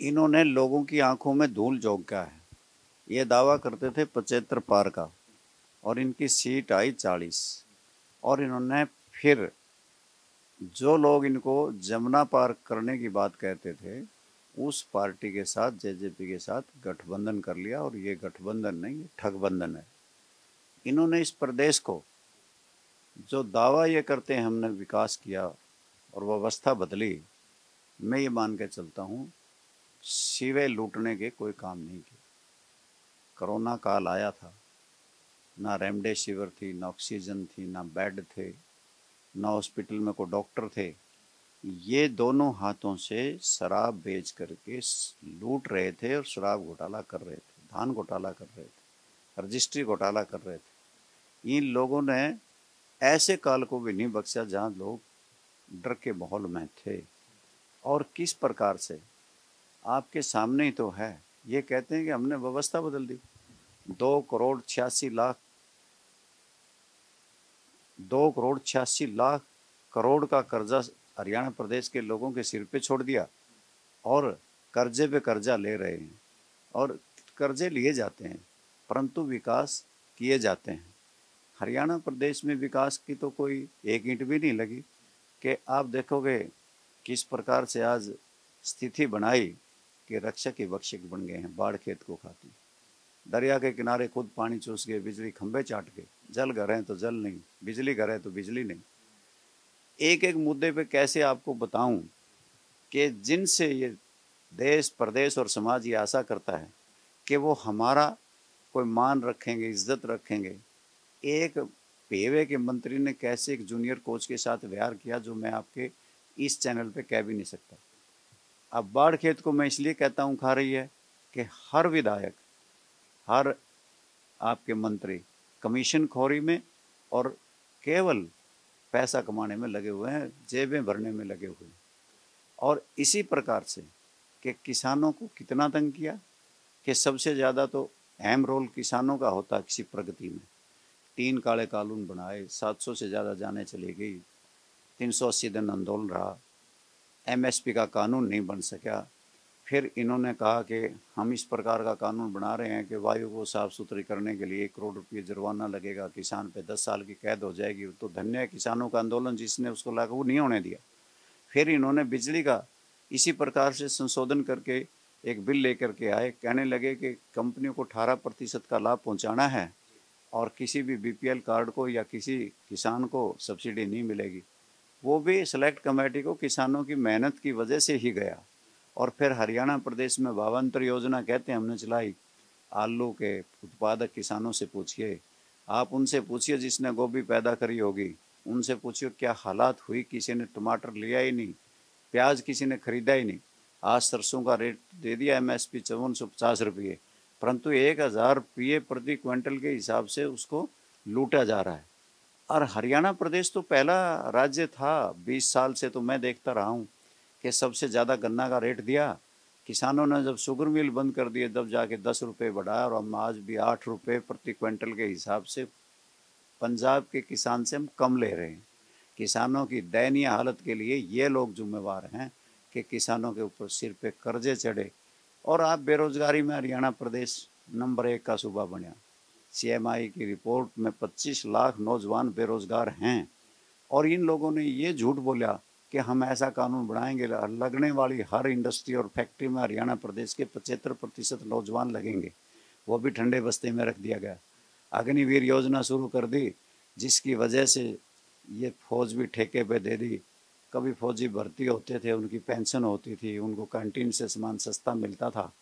इन्होंने लोगों की आँखों में धूल झोंका है। ये दावा करते थे पचहत्तर पार का, और इनकी सीट आई चालीस। और इन्होंने फिर जो लोग इनको जमुना पार करने की बात कहते थे, उस पार्टी के साथ, जेजेपी के साथ गठबंधन कर लिया, और ये गठबंधन नहीं, ये ठगबंधन है। इन्होंने इस प्रदेश को, जो दावा ये करते हैं हमने विकास किया और व्यवस्था बदली, मैं ये मान के चलता हूँ सिवे लूटने के कोई काम नहीं किए कोरोना काल आया था। ना रेमडेसिविर थी, ना ऑक्सीजन थी, ना बेड थे, ना हॉस्पिटल में कोई डॉक्टर थे। ये दोनों हाथों से शराब बेच करके लूट रहे थे और शराब घोटाला कर रहे थे, धान घोटाला कर रहे थे, रजिस्ट्री घोटाला कर रहे थे। इन लोगों ने ऐसे काल को भी नहीं बख्शा जहाँ लोग डर के माहौल में थे। और किस प्रकार से? आपके सामने ही तो है। ये कहते हैं कि हमने व्यवस्था बदल दी। दो करोड़ छियासी लाख, दो करोड़ छियासी लाख करोड़ का कर्जा हरियाणा प्रदेश के लोगों के सिर पे छोड़ दिया और कर्जे पे कर्जा ले रहे हैं और कर्जे लिए जाते हैं, परंतु विकास किए जाते हैं। हरियाणा प्रदेश में विकास की तो कोई एक ईंट भी नहीं लगी कि आप देखोगे किस प्रकार से आज स्थिति बनाई कि रक्षक ही बक्षक बन गए हैं, बाढ़ खेत को खाती। दरिया के किनारे खुद पानी चूस गए, बिजली खंभे चाट गए। जल घर हैं तो जल नहीं, बिजली घर है तो बिजली नहीं। एक एक मुद्दे पे कैसे आपको बताऊँ कि जिनसे ये देश, प्रदेश और समाज ये आशा करता है कि वो हमारा कोई मान रखेंगे, इज़्ज़त रखेंगे। एक पेवे के मंत्री ने कैसे एक जूनियर कोच के साथ व्यवहार किया जो मैं आपके इस चैनल पे कह भी नहीं सकता। अब बाढ़ खेत को मैं इसलिए कहता हूँ, खा रही है कि हर विधायक, हर आपके मंत्री कमीशन खोरी में और केवल पैसा कमाने में लगे हुए हैं, जेबें भरने में लगे हुए हैं। और इसी प्रकार से कि किसानों को कितना तंग किया कि सबसे ज़्यादा तो अहम रोल किसानों का होता किसी प्रगति में। तीन काले कानून बनाए 700 से ज़्यादा जाने चली गई, तीन सौ अस्सी दिन आंदोलन रहा एमएसपी का कानून नहीं बन सका। फिर इन्होंने कहा कि हम इस प्रकार का कानून बना रहे हैं कि वायु को साफ़ सुथरी करने के लिए एक करोड़ रुपये जुर्माना लगेगा, किसान पे दस साल की कैद हो जाएगी। तो धन्य है किसानों का आंदोलन जिसने उसको लागू नहीं होने दिया। फिर इन्होंने बिजली का इसी प्रकार से संशोधन करके एक बिल लेकर के आए। कहने लगे कि कंपनियों को अठारह प्रतिशत का लाभ पहुँचाना है और किसी भी बीपीएल कार्ड को या किसी किसान को सब्सिडी नहीं मिलेगी। वो भी सेलेक्ट कमेटी को किसानों की मेहनत की वजह से ही गया। और फिर हरियाणा प्रदेश में भावांतर योजना कहते हैं, हमने चलाई, आलू के उत्पादक किसानों से पूछिए। आप उनसे पूछिए जिसने गोभी पैदा करी होगी, उनसे पूछिए क्या हालात हुई, किसी ने टमाटर लिया ही नहीं, प्याज किसी ने खरीदा ही नहीं। आज सरसों का रेट दे दिया एम एस पी चौवन सौ पचास रुपये, परंतु एक हज़ार रुपये प्रति क्विंटल के हिसाब से उसको लूटा जा रहा है। और हरियाणा प्रदेश तो पहला राज्य था, बीस साल से तो मैं देखता रहा हूँ कि सबसे ज़्यादा गन्ना का रेट दिया। किसानों ने जब शुगर मिल बंद कर दिए, तब जाके दस रुपये बढ़ाया और हम आज भी आठ रुपये प्रति क्विंटल के हिसाब से पंजाब के किसान से हम कम ले रहे हैं। किसानों की दयनीय हालत के लिए ये लोग जिम्मेवार हैं कि किसानों के ऊपर सिर पे कर्जे चढ़े और आप बेरोजगारी में हरियाणा प्रदेश नंबर एक का सूबा बना। सीएमआई की रिपोर्ट में 25 लाख नौजवान बेरोजगार हैं। और इन लोगों ने ये झूठ बोला कि हम ऐसा कानून बनाएँगे, लगने वाली हर इंडस्ट्री और फैक्ट्री में हरियाणा प्रदेश के पचहत्तर प्रतिशत नौजवान लगेंगे। वो भी ठंडे बस्ते में रख दिया गया। अग्निवीर योजना शुरू कर दी, जिसकी वजह से ये फौज भी ठेके पे दे दी। कभी फौजी भर्ती होते थे, उनकी पेंशन होती थी, उनको कैंटीन से सामान सस्ता मिलता था।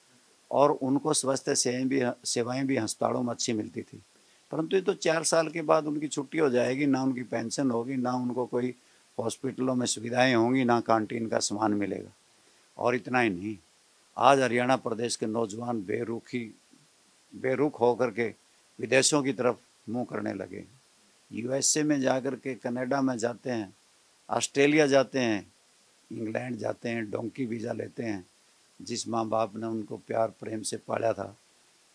और उनको स्वास्थ्य सेवाएँ भी सेवाएँ भी अस्पतालों में अच्छी मिलती थी। परंतु ये तो चार साल के बाद उनकी छुट्टी हो जाएगी, ना उनकी पेंशन होगी, ना उनको कोई हॉस्पिटलों में सुविधाएँ होंगी, ना कैंटीन का सामान मिलेगा। और इतना ही नहीं, आज हरियाणा प्रदेश के नौजवान बेरुखी, बेरुख होकर के विदेशों की तरफ़ मुँह करने लगे। यूएसए में जा कर के कनाडा में जाते हैं, ऑस्ट्रेलिया जाते हैं, इंग्लैंड जाते हैं, डोंकी वीज़ा लेते हैं जिस माँ बाप ने उनको प्यार, प्रेम से पाला था,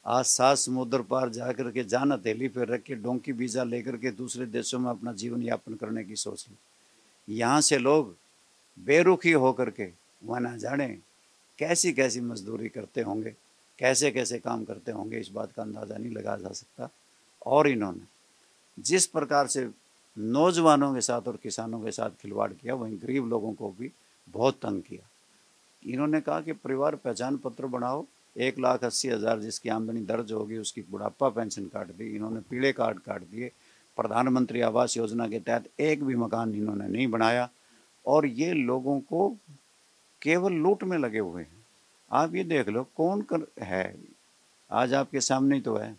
आज सात समुद्र पार जा कर के जान हथेली पर रख के डोंकी वीज़ा लेकर के दूसरे देशों में अपना जीवन यापन करने की सोच ली। यहाँ से लोग बेरुखी होकर के वह ना जाने कैसी कैसी मजदूरी करते होंगे कैसे कैसे काम करते होंगे, इस बात का अंदाज़ा नहीं लगाया जा सकता। और इन्होंने जिस प्रकार से नौजवानों के साथ और किसानों के साथ खिलवाड़ किया, वहीं गरीब लोगों को भी बहुत तंग किया। इन्होंने कहा कि परिवार पहचान पत्र बनाओ, एक लाख अस्सी हज़ार जिसकी आमदनी दर्ज होगी, उसकी बुढ़ापा पेंशन काट दी, इन्होंने पीले कार्ड काट दिए। प्रधानमंत्री आवास योजना के तहत एक भी मकान इन्होंने नहीं बनाया। और ये लोगों को केवल लूट में लगे हुए हैं। आप ये देख लो, कौन कर है? आज आपके सामने तो है।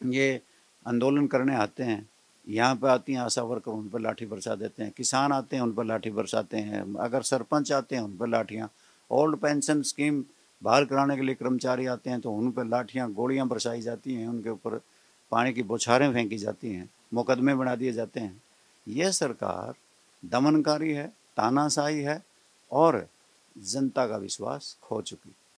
ये आंदोलन करने आते हैं, यहाँ पे आती हैं, आशा वर्कर उन पर लाठी बरसा देते हैं, किसान आते हैं, उन पर लाठी बरसाते हैं, अगर सरपंच आते हैं, उन पर लाठियाँ ओल्ड पेंशन स्कीम बाहर कराने के लिए कर्मचारी आते हैं तो उन पर लाठियाँ, गोलियाँ बरसाई जाती हैं, उनके ऊपर पानी की बौछारें फेंकी जाती हैं, मुकदमे बना दिए जाते हैं। ये सरकार दमनकारी है, तानाशाही है और जनता का विश्वास खो चुकी।